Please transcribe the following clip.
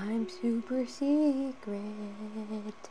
I'm super secret.